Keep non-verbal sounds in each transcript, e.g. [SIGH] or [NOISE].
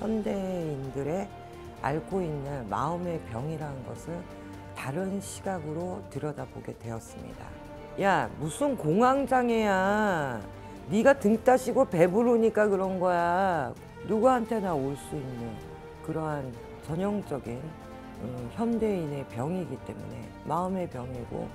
현대인들의 앓고 있는 마음의 병이라는 것을 다른 시각으로 들여다보게 되었습니다. 야 무슨 공황장애야. 네가 등 따시고 배부르니까 그런 거야. 누구한테나 올 수 있는 그러한 전형적인 음, 현대인의 병이기 때문에 마음의 병이고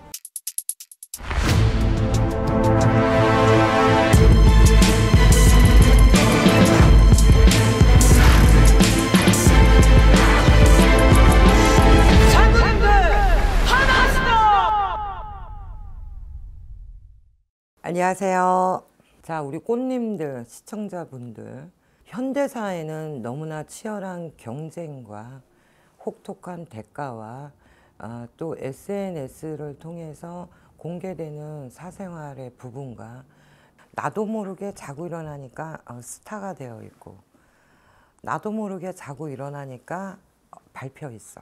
안녕하세요. 자, 우리 꽃님들, 시청자분들. 현대사회는 너무나 치열한 경쟁과 혹독한 대가와 아, 또 SNS를 통해서 공개되는 사생활의 부분과 나도 모르게 자고 일어나니까 어, 스타가 되어 있고 나도 모르게 자고 일어나니까 어, 밟혀 있어.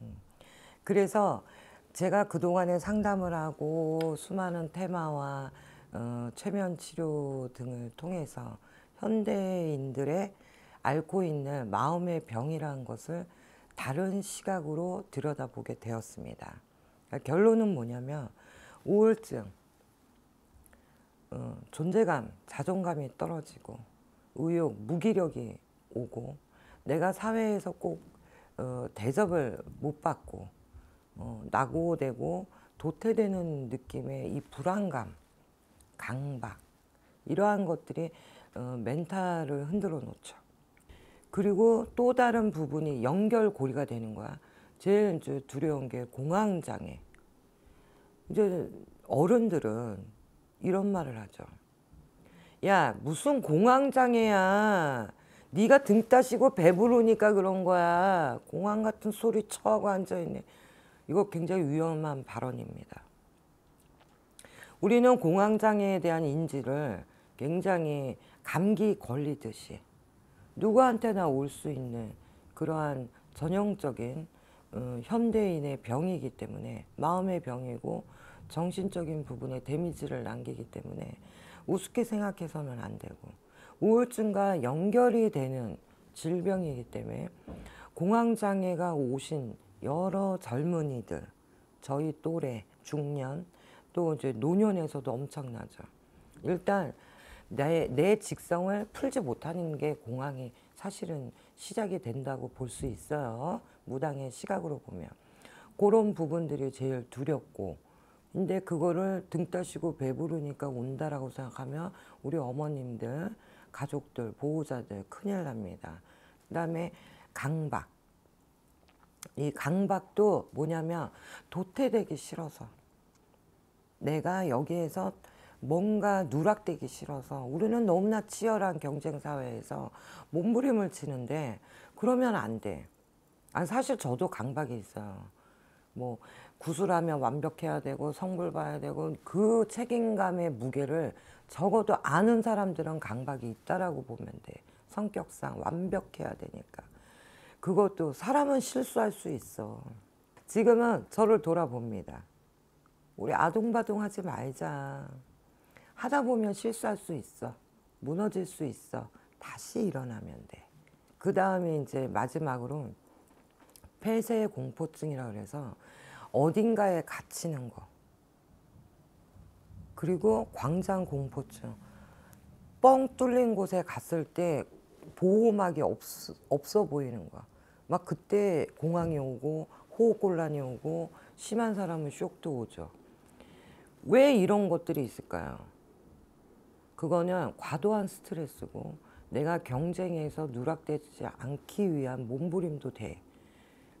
음. 그래서 제가 그동안에 상담을 하고 수많은 테마와 어, 최면 치료 등을 통해서 현대인들의 앓고 있는 마음의 병이라는 것을 다른 시각으로 들여다보게 되었습니다. 그러니까 결론은 뭐냐면 우울증, 어, 존재감, 자존감이 떨어지고 의욕, 무기력이 오고 내가 사회에서 꼭 어, 대접을 못 받고 어, 낙오되고 도태되는 느낌의 이 불안감, 강박 이러한 것들이 어, 멘탈을 흔들어 놓죠. 그리고 또 다른 부분이 연결고리가 되는 거야. 제일 이제 두려운 게 공황장애. 이제 어른들은 이런 말을 하죠. 야 무슨 공황장애야. 네가 등 따시고 배부르니까 그런 거야. 공황 같은 소리 쳐하고 앉아있네. 이거 굉장히 위험한 발언입니다. 우리는 공황장애에 대한 인지를 굉장히 감기 걸리듯이 누구한테나 올 수 있는 그러한 전형적인 어, 현대인의 병이기 때문에 마음의 병이고 정신적인 부분에 데미지를 남기기 때문에 우습게 생각해서는 안 되고 우울증과 연결이 되는 질병이기 때문에 공황장애가 오신 여러 젊은이들 저희 또래 중년 또 이제 노년에서도 엄청나죠. 일단 내, 내 직성을 풀지 못하는 게 공황이 사실은 시작이 된다고 볼 수 있어요. 무당의 시각으로 보면. 그런 부분들이 제일 두렵고 근데 그거를 등 따시고 배부르니까 온다라고 생각하면 우리 어머님들, 가족들, 보호자들 큰일 납니다. 그 다음에 강박. 이 강박도 뭐냐면 도태되기 싫어서 내가 여기에서 뭔가 누락되기 싫어서 우리는 너무나 치열한 경쟁 사회에서 몸부림을 치는데 그러면 안 돼. 아 사실 저도 강박이 있어요. 뭐 구술하면 완벽해야 되고 성불 봐야 되고 그 책임감의 무게를 적어도 아는 사람들은 강박이 있다라고 보면 돼. 성격상 완벽해야 되니까. 그것도 사람은 실수할 수 있어. 지금은 저를 돌아봅니다. 우리 아동바동 하지 말자. 하다 보면 실수할 수 있어. 무너질 수 있어. 다시 일어나면 돼. 그 다음에 이제 마지막으로 폐쇄 공포증이라고 그래서 어딘가에 갇히는 거. 그리고 광장 공포증. 뻥 뚫린 곳에 갔을 때 보호막이 없, 없어 보이는 거야. 막 그때 공황이 오고 호흡곤란이 오고 심한 사람은 쇼크도 오죠. 왜 이런 것들이 있을까요? 그거는 과도한 스트레스고 내가 경쟁에서 누락되지 않기 위한 몸부림도 돼.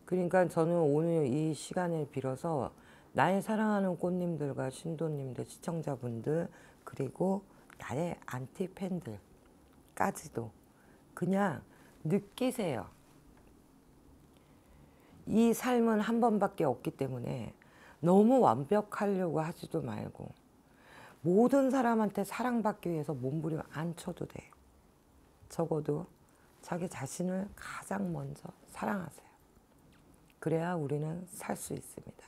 그러니까 저는 오늘 이 시간을 빌어서 나의 사랑하는 꽃님들과 신도님들, 시청자분들 그리고 나의 안티 팬들까지도 그냥 느끼세요. 이 삶은 한 번밖에 없기 때문에 너무 완벽하려고 하지도 말고 모든 사람한테 사랑받기 위해서 몸부림 안 쳐도 돼. 적어도 자기 자신을 가장 먼저 사랑하세요. 그래야 우리는 살 수 있습니다.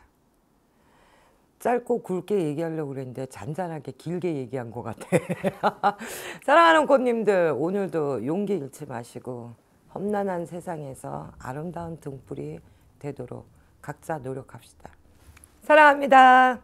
짧고 굵게 얘기하려고 그랬는데 잔잔하게 길게 얘기한 것 같아. [LAUGHS] 사랑하는 꽃님들 오늘도 용기 잃지 마시고 험난한 세상에서 아름다운 등불이 되도록 각자 노력합시다. 사랑합니다.